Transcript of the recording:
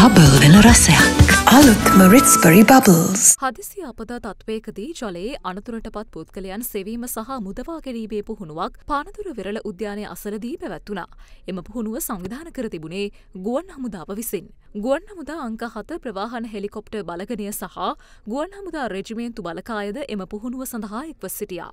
Bubble වෙන රසයක්. අලුත්ම රිත්ස්බරි බබල්ස්. හදිසි අපදා තත්වයකදී ජලයේ අනතුරටපත් පුද්ගලයන් සෙවීම සහ මුදවා ගැනීමේ පුහුණුවක් පානදුර වෙරළ උද්‍යානය අසලදී පැවැත්වුණා. එම පුහුණුව සංවිධාන කර තිබුණේ ගුවන් හමුදාව විසින්. ගුවන් හමුදා අංක හත ප්‍රවාහන හෙලිකොප්ට බලගනය සහ ගුවන් හමුදා රෙජිමේන්තු බලකායද එම පුහුණුව සඳහා එක්ව සිටියා.